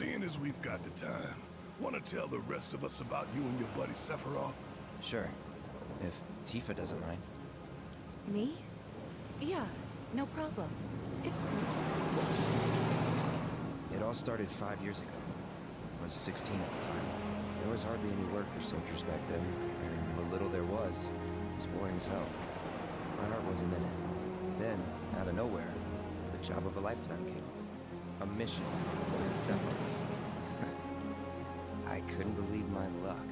Seeing as we've got the time, want to tell the rest of us about you and your buddy Sephiroth? Sure. If Tifa doesn't mind. Me? Yeah, no problem. It's cool. It all started five years ago. I was 16 at the time. There was hardly any work for soldiers back then, and what little there was was boring as hell. My heart wasn't in it. Then, out of nowhere, the job of a lifetime came. A mission with Sephiroth. I couldn't believe my luck.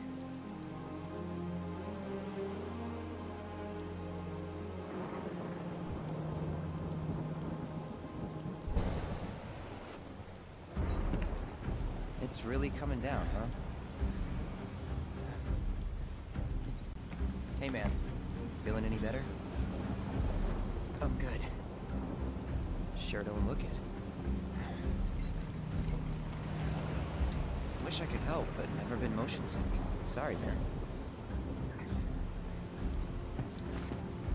It's really coming down, huh? Hey man, feeling any better? I'm good. Sure don't look it. Wish I could help, but never been motion sick. Sorry, man.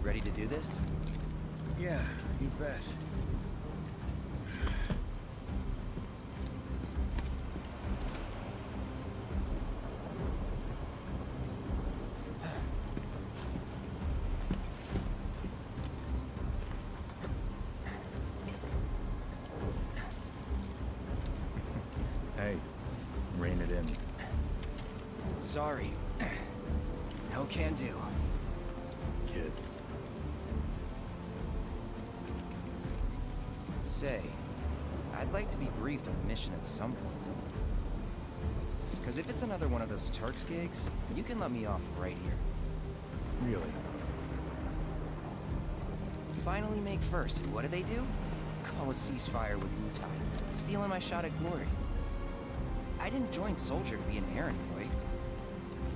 Ready to do this? Yeah, you bet. Those Turks gigs, you can let me off right here. Really? Finally make first, and what do they do? Call a ceasefire with Wutai, stealing my shot at glory. I didn't join Soldier to be an errand boy.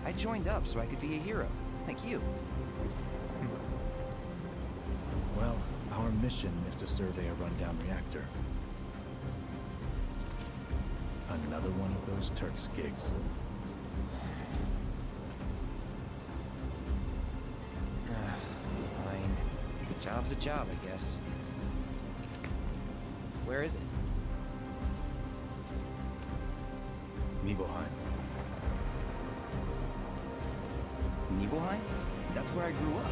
I joined up so I could be a hero, like you. Hmm. Well, our mission is to survey a rundown reactor. Another one of those Turks gigs. Job's a job, I guess. Where is it? Nibelheim. Nibelheim? That's where I grew up.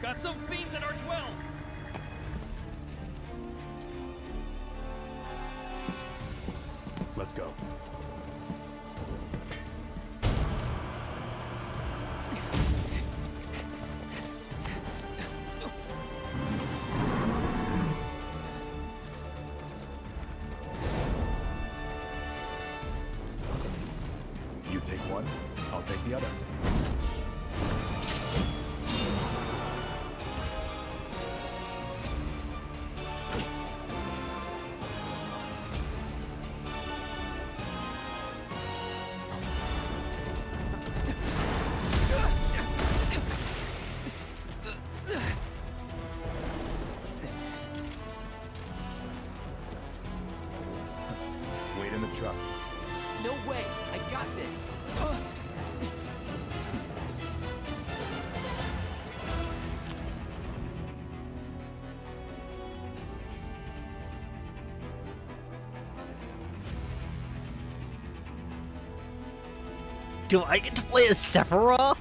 Got some fiends at R12! Let's go. Take one, I'll take the other. Do I get to play as Sephiroth?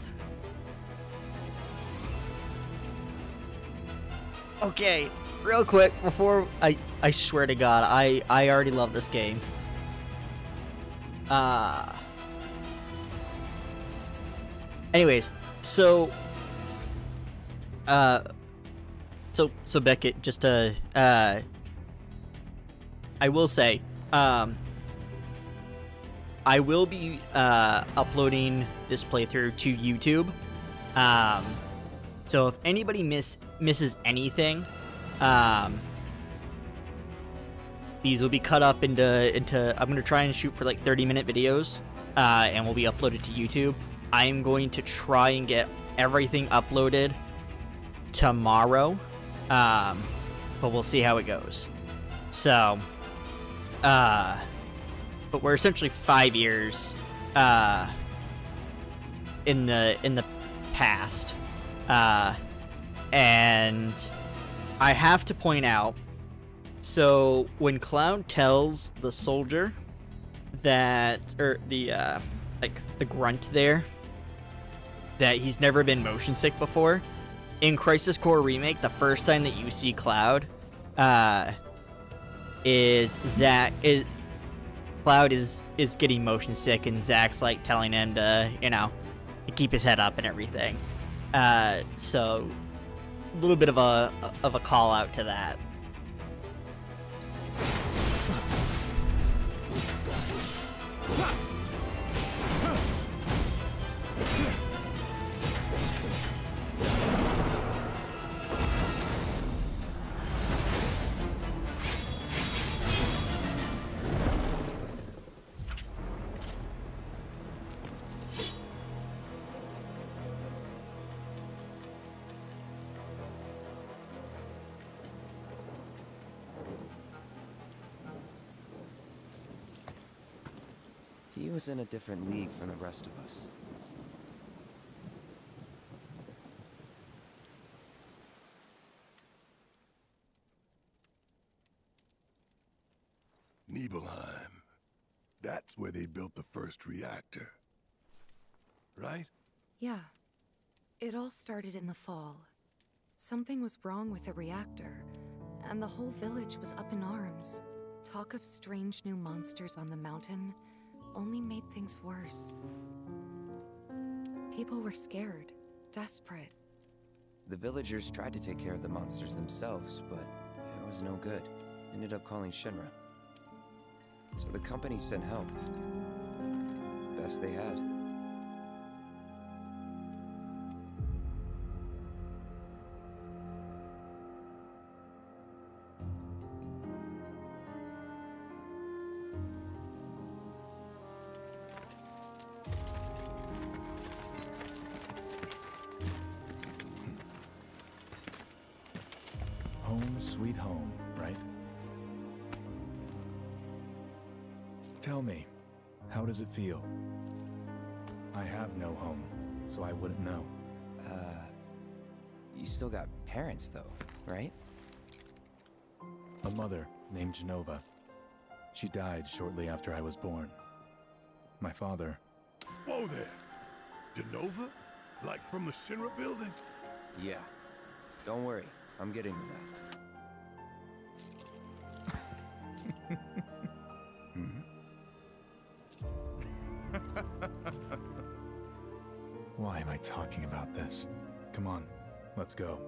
Okay, real quick before I I swear to God, I I already love this game. Uh Anyways, so uh so so Beckett just uh uh I will say um I will be uh, uploading this playthrough to YouTube. Um, so if anybody miss misses anything, um, these will be cut up into into. I'm gonna try and shoot for like 30 minute videos, uh, and will be uploaded to YouTube. I'm going to try and get everything uploaded tomorrow, um, but we'll see how it goes. So, uh but we're essentially five years uh, in the in the past, uh, and I have to point out So when Cloud tells the soldier that, or the uh, like the grunt there, that he's never been motion sick before, in Crisis Core Remake, the first time that you see Cloud, uh, is Zack is Cloud is is getting motion sick, and Zack's like telling him to you know keep his head up and everything. Uh, so a little bit of a of a call out to that. He in a different league from the rest of us. Nibelheim. That's where they built the first reactor. Right? Yeah. It all started in the fall. Something was wrong with the reactor, and the whole village was up in arms. Talk of strange new monsters on the mountain only made things worse. People were scared, desperate. The villagers tried to take care of the monsters themselves, but it was no good. Ended up calling Shinra. So the company sent help. Best they had. Home sweet home, right? Tell me, how does it feel? I have no home, so I wouldn't know. Uh, you still got parents though, right? A mother named Genova. She died shortly after I was born. My father, Whoa there! Genova? Like from the Shinra building? Yeah. Don't worry, I'm getting to that. why am I talking about this? Come on, let's go.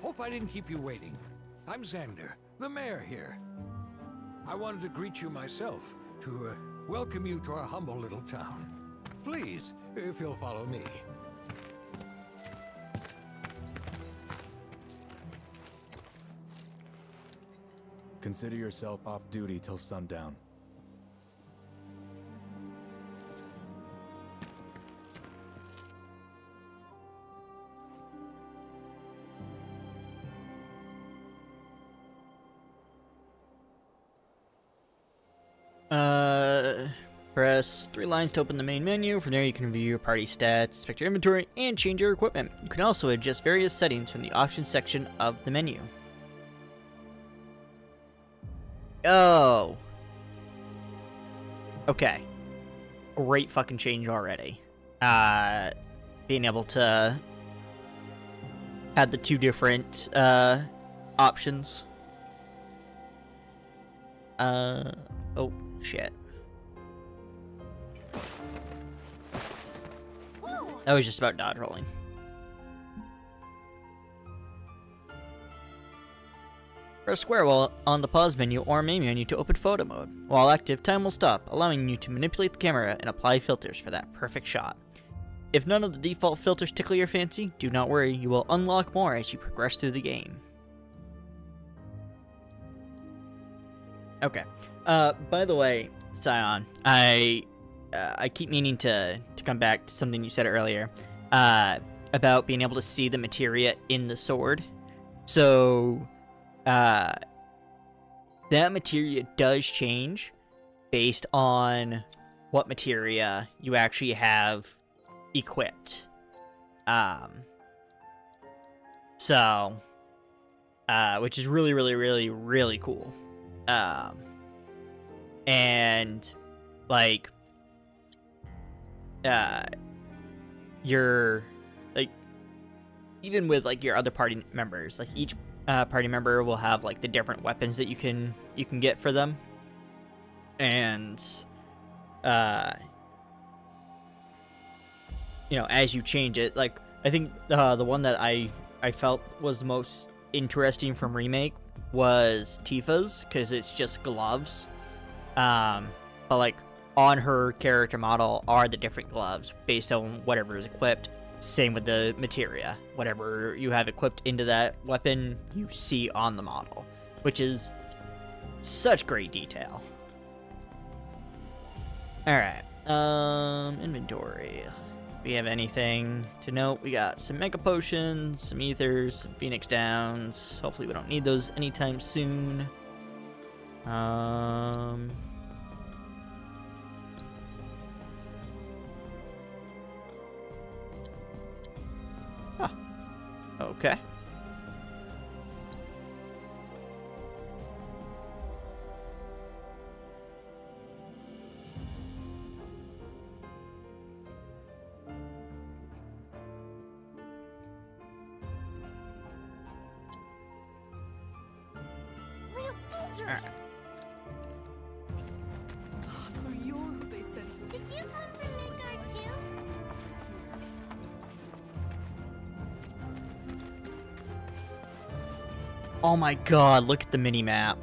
Hope I didn't keep you waiting. I'm Xander, the mayor here. I wanted to greet you myself, to uh, welcome you to our humble little town. Please, if you'll follow me. Consider yourself off duty till sundown. Press three lines to open the main menu. From there, you can view your party stats, inspect your inventory, and change your equipment. You can also adjust various settings from the options section of the menu. Oh. Okay. Great fucking change already. Uh, being able to have the two different uh options. Uh, oh shit. That was just about dodge rolling. Press square while on the pause menu or main menu to open photo mode. While active, time will stop, allowing you to manipulate the camera and apply filters for that perfect shot. If none of the default filters tickle your fancy, do not worry, you will unlock more as you progress through the game. Okay. Uh, by the way, Scion, I uh, I keep meaning to to come back to something you said earlier uh, about being able to see the materia in the sword. So, uh, that materia does change based on what materia you actually have equipped. Um, so, uh, which is really, really, really, really cool. Um, and like, uh, your like, even with like your other party members, like each uh, party member will have like the different weapons that you can you can get for them, and uh, you know, as you change it, like I think uh, the one that I I felt was the most interesting from remake was Tifa's because it's just gloves. Um, but like on her character model are the different gloves based on whatever is equipped. Same with the materia. Whatever you have equipped into that weapon, you see on the model, which is such great detail. All right. Um, inventory. We have anything to note? We got some mega potions, some ethers, some phoenix downs. Hopefully, we don't need those anytime soon. Um. Okay. Oh my god, look at the mini map.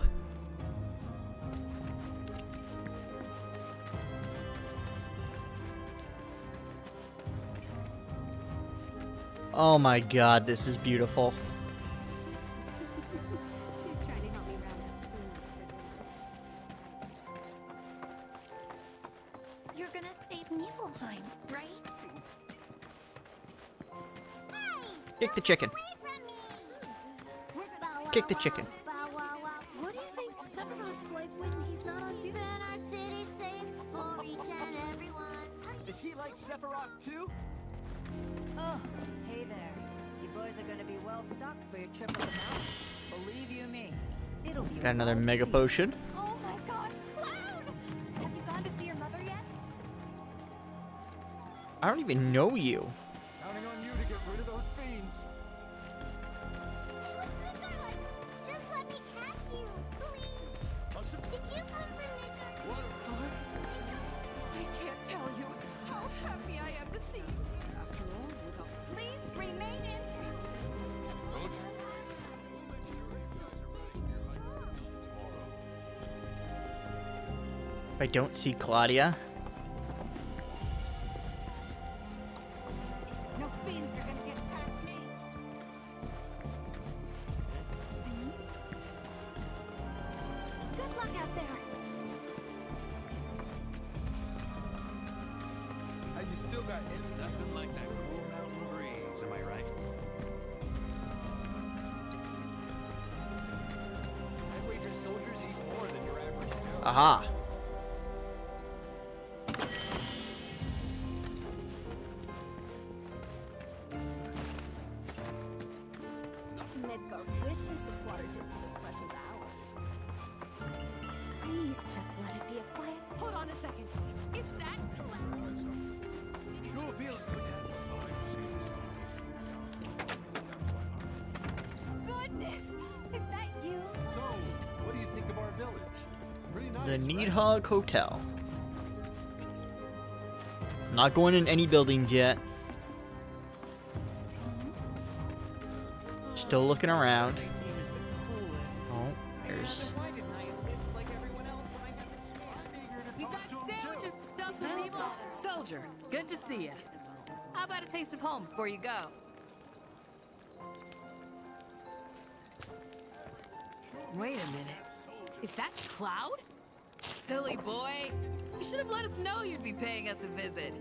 Oh my god, this is beautiful. She's trying to help me round up food. You're gonna save Nibelheim, right? Hey! Kick the chicken. Each and everyone. Is he like Sephiroth too? Oh, hey there. You boys are gonna be well stocked for your trip up the mountain. Believe you me, it'll be Got another mega feast. potion. Oh my gosh, Cloud! Have you gone to see your mother yet? I don't even know you. I don't see Claudia. No fiends Needhog Hotel. Not going in any buildings yet. Still looking around. Oh, there's. Soldier, good to see you. How about a taste of home before you go? Wait a minute. Is that Cloud? Silly boy. You should have let us know you'd be paying us a visit.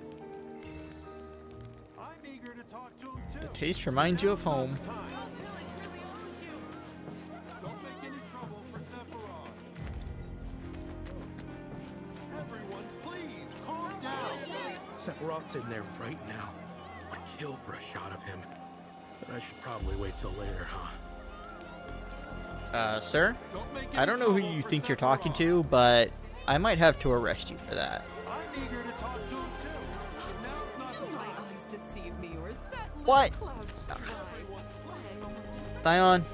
I'm eager to talk to him too. Taste reminds you of home. Oh, Don't make any trouble for Sephiroth. Everyone, please calm down. Oh, Sephiroth's in there right now. We're kill for a shot of him. But I should probably wait till later, huh? Uh, sir? I don't know who you think you're talking to, but I might have to arrest you for that. What? Zion.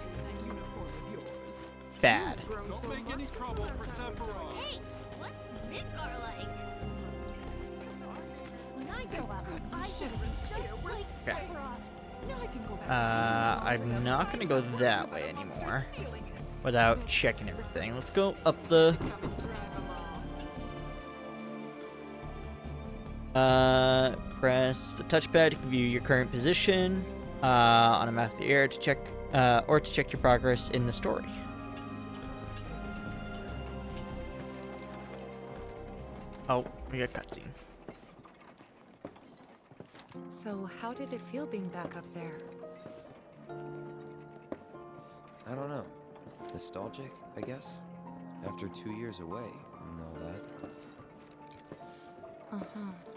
Bad. Don't make any trouble for Sephiroth. Hey, what's Midgar like? When I grow up, I should be just like Sephiroth. Uh, I'm not gonna go that way anymore without checking everything. Let's go up the. Uh, press the touchpad to view your current position uh, on a map of the air to check, uh, or to check your progress in the story. Oh, we got cutscene. So, how did it feel being back up there? I don't know. Nostalgic, I guess? After two years away and all that. Uh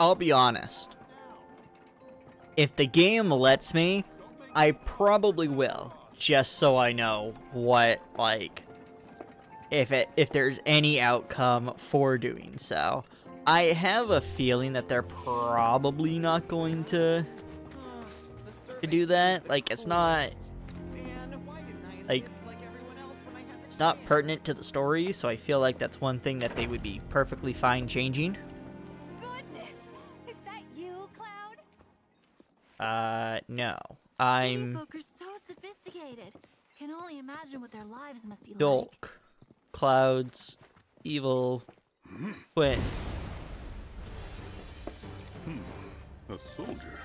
I'll be honest. If the game lets me, I probably will, just so I know what like if it if there's any outcome for doing so. I have a feeling that they're probably not going to to do that. Like it's not like it's not pertinent to the story, so I feel like that's one thing that they would be perfectly fine changing. No. I'm folk are so sophisticated. Can only imagine what their lives must be like. Clouds. Evil. Twin. A soldier.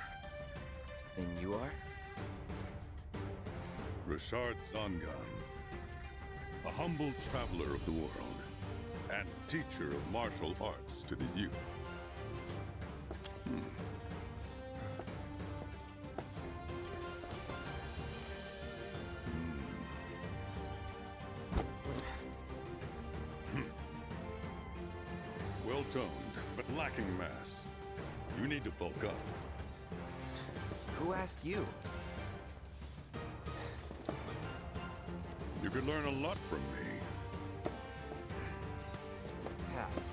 And you are? Rashard Zangan. A humble traveler of the world. And teacher of martial arts to the youth. Hmm. Hmm. You need to bulk up. Who asked you? You could learn a lot from me. Pass.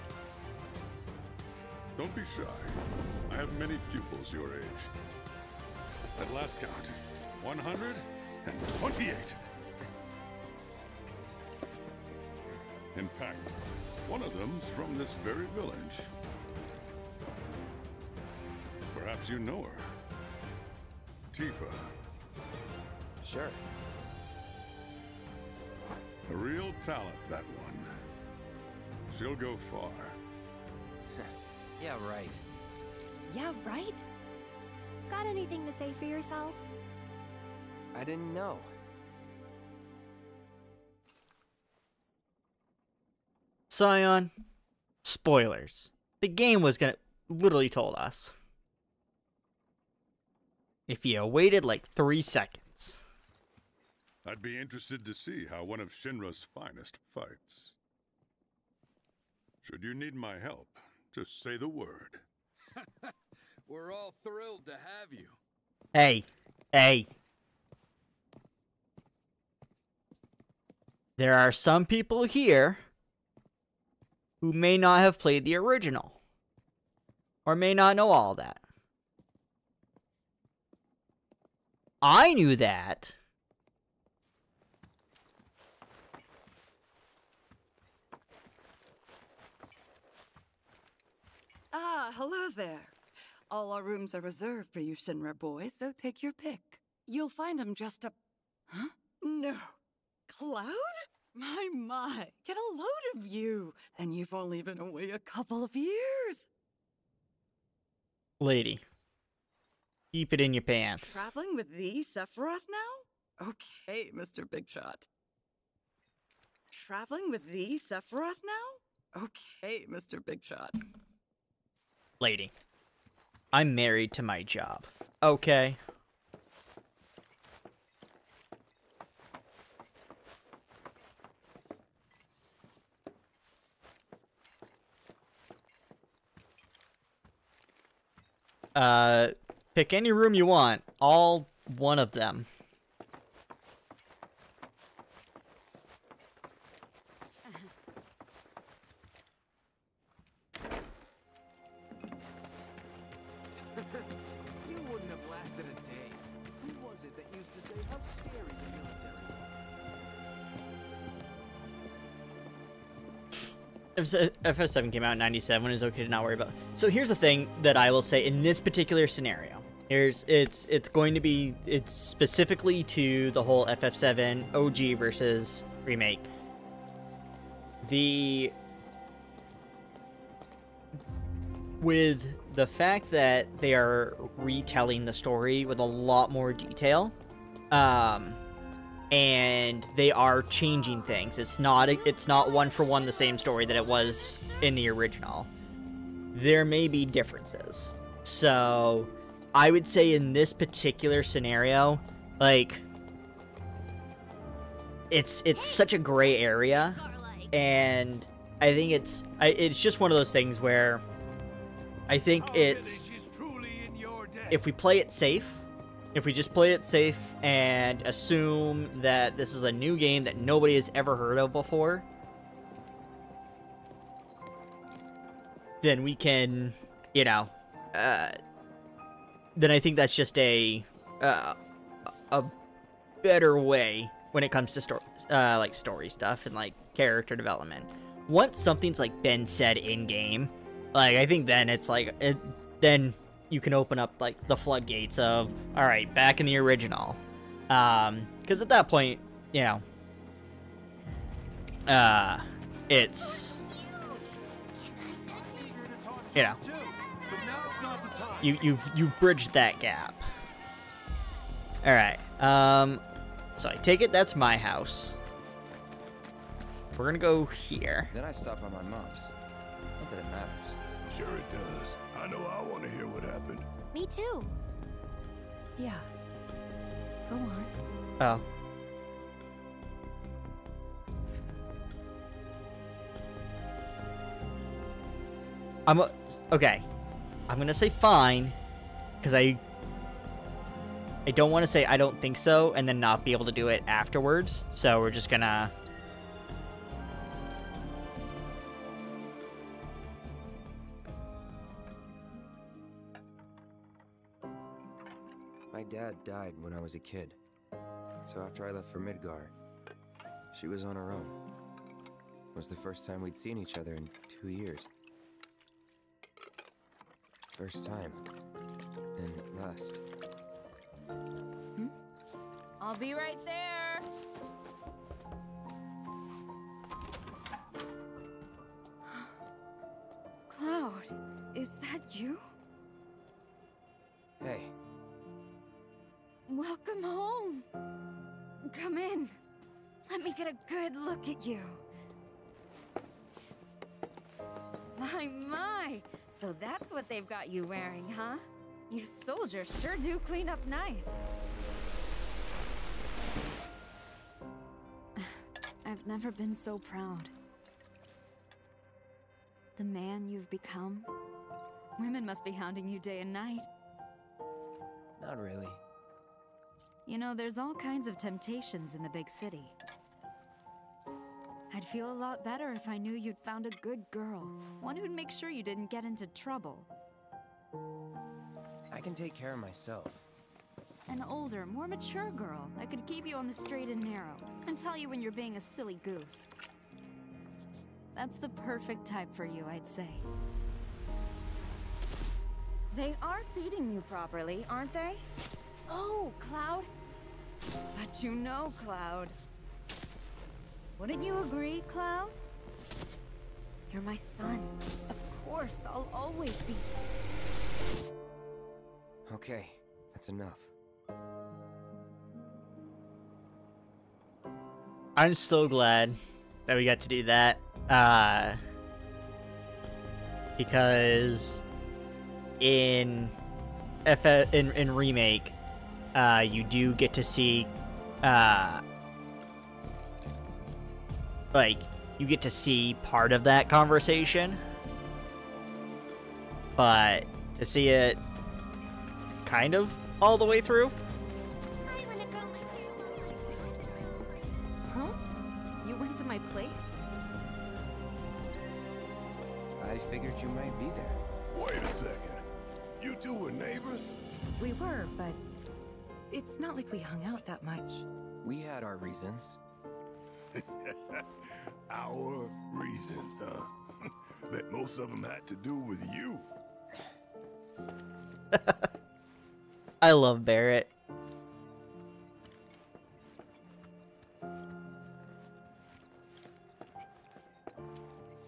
Don't be shy. I have many pupils your age. At last count, 128. In fact, one of them's from this very village. Perhaps you know her. Tifa. Sure. A real talent, that one. She'll go far. Yeah, right. Yeah, right? Got anything to say for yourself? I didn't know. Scion. Spoilers. The game was gonna literally told us. If you waited like three seconds. I'd be interested to see how one of Shinra's finest fights. Should you need my help, just say the word. We're all thrilled to have you. Hey, hey. There are some people here who may not have played the original. Or may not know all that. I knew that. Ah, hello there. All our rooms are reserved for you Shinra boys, so take your pick. You'll find them just up. Huh? No. Cloud? My, my. Get a load of you. And you've only been away a couple of years. Lady. Keep it in your pants. Traveling with the Sephiroth now? Okay, Mr. Big Shot. Traveling with the Sephiroth now? Okay, Mr. Big Shot. Lady. I'm married to my job. Okay. Uh, pick any room you want. All one of them. you wouldn't have lasted a day. Who was it that used to say how scary the military was? If FF7 came out in 97, it's okay to not worry about. So here's the thing that I will say in this particular scenario. Here's it's it's going to be it's specifically to the whole FF7 OG versus remake. The with the fact that they are retelling the story with a lot more detail, um, and they are changing things. It's not it's not one for one the same story that it was in the original. There may be differences. So, I would say in this particular scenario, like it's it's such a gray area. And I think it's I, it's just one of those things where I think it's if we play it safe, if we just play it safe and assume that this is a new game that nobody has ever heard of before, then we can, you know, uh, then I think that's just a uh, a better way when it comes to story, uh, like story stuff and like character development. Once something's like been said in game, like I think then it's like it, then you can open up like the floodgates of all right back in the original, um, because at that point, you know, uh, it's you know, you you've you've bridged that gap. All right, um, so I take it that's my house. We're gonna go here. Then I stop by my mom's. Not that it matters. Sure it does. I know I want to hear what happened. Me too. Yeah. Go on. Oh. I'm a, okay. I'm gonna say fine, because I I don't want to say I don't think so and then not be able to do it afterwards. So we're just gonna. My dad died when I was a kid. So after I left for Midgar, she was on her own. It was the first time we'd seen each other in two years. First time. And last. Hmm? I'll be right there. Cloud, is that you? Hey, Welcome home. Come in. Let me get a good look at you. My, my. So that's what they've got you wearing, huh? You soldiers sure do clean up nice. I've never been so proud. The man you've become. Women must be hounding you day and night. not really. You know, there's all kinds of temptations in the big city. I'd feel a lot better if I knew you'd found a good girl, one who'd make sure you didn't get into trouble. I can take care of myself. An older, more mature girl that could keep you on the straight and narrow and tell you when you're being a silly goose. That's the perfect type for you, I'd say. They are feeding you properly, aren't they? Oh, Cloud. But you know, Cloud. Wouldn't you agree, Cloud? You're my son. Of course, I'll always be. Okay, That's enough. I'm so glad that we got to do that. Uh, because in F in in remake, uh, you do get to see, uh, like you get to see part of that conversation, but to see it kind of all the way through. Huh? You went to my place? I figured you might be there. Wait a second. You two were neighbors? We were, but it's not like we hung out that much. We had our reasons. Our reasons, huh? Bet most of them had to do with you. I love Barret.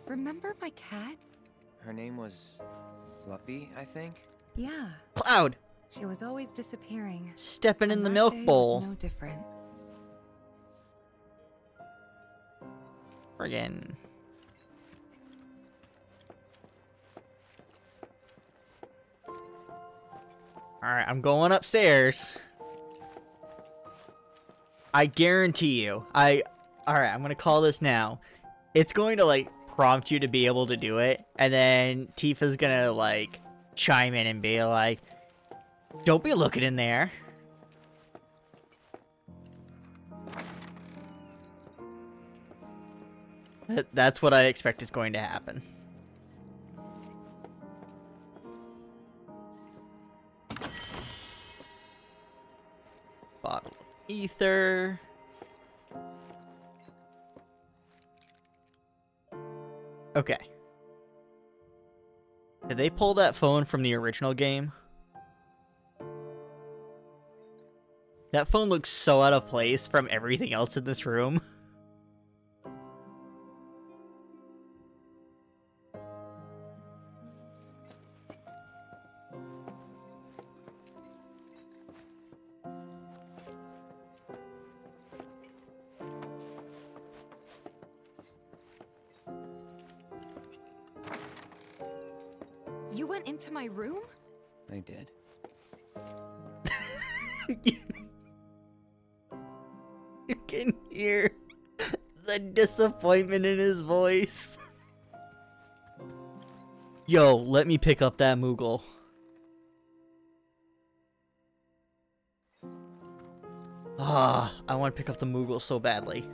Remember my cat? Her name was Fluffy, I think. Yeah. Cloud. She was always disappearing. Stepping in the milk bowl. no different. Friggin'. Alright, I'm going upstairs. I guarantee you. I. Alright, I'm gonna call this now. It's going to, like, prompt you to be able to do it, and then Tifa's gonna, like, chime in and be like, Don't be looking in there. That's what I expect is going to happen. Bottle of ether. Okay. Did they pull that phone from the original game? That phone looks so out of place from everything else in this room. can hear the disappointment in his voice. Yo, let me pick up that Moogle. Ah, I want to pick up the Moogle so badly.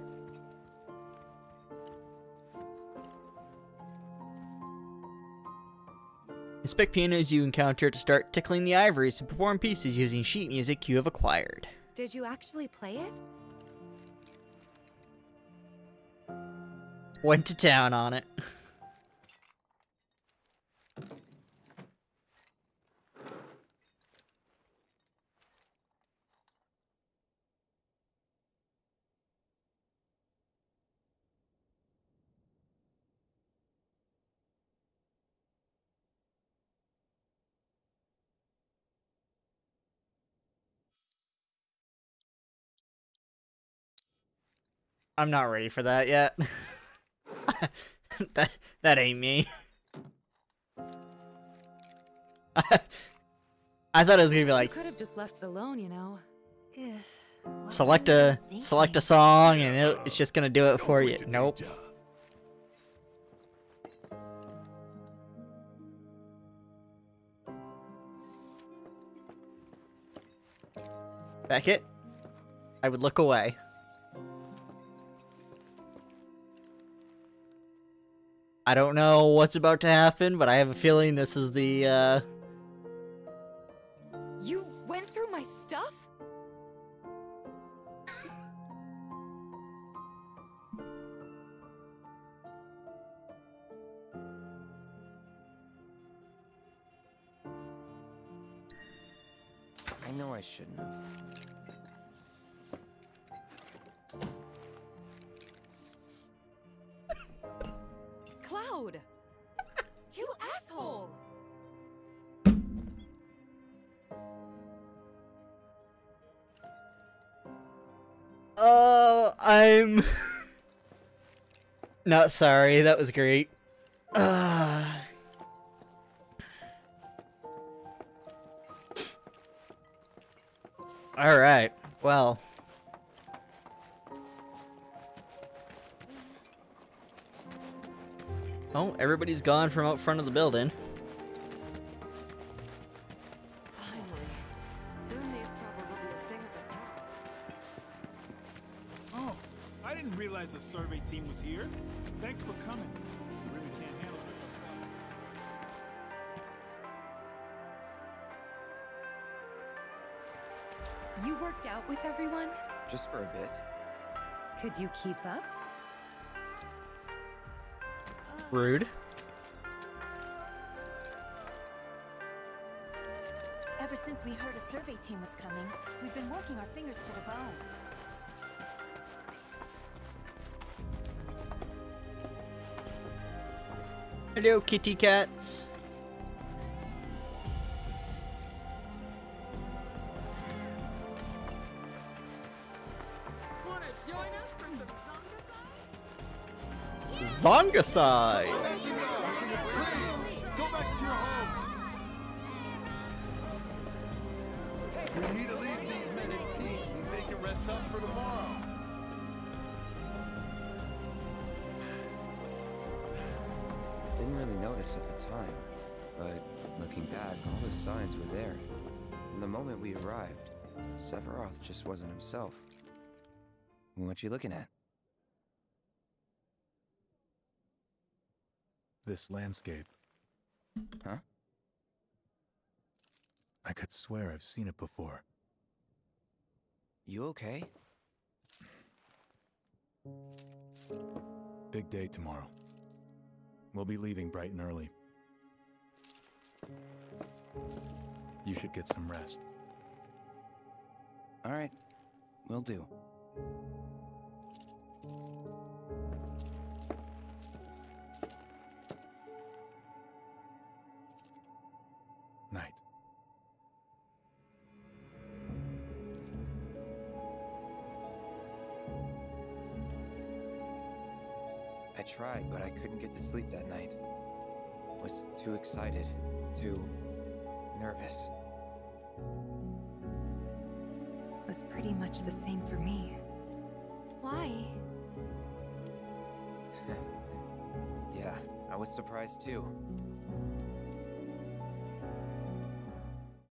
Inspect pianos you encounter to start tickling the ivories and perform pieces using sheet music you have acquired. Did you actually play it? Went to town on it. I'm not ready for that yet. that that ain't me. I thought it was gonna be like you could have just left it alone, you know. select a select a song and it, it's just gonna do it for you. Nope. Beckett, I would look away. I don't know what's about to happen, but I have a feeling this is the, uh... You went through my stuff? I know I shouldn't have. food! You asshole! Oh, I'm... Not sorry, that was great. Everybody's gone from out front of the building. Finally. Soon these troubles will be a thing of the past. Oh, I didn't realize the survey team was here. Thanks for coming. We really can't handle this ourselves. You worked out with everyone? Just for a bit. Could you keep up? Rude. Ever since we heard a survey team was coming, we've been working our fingers to the bone. Hello, kitty cats. Wanna himself. What are you looking at? This landscape. Huh? I could swear I've seen it before. You okay? Big day tomorrow. We'll be leaving bright and early. You should get some rest. All right, will do. Night. I tried, but I couldn't get to sleep that night. Was too excited, too nervous. Was pretty much the same for me. Why? yeah, I was surprised too.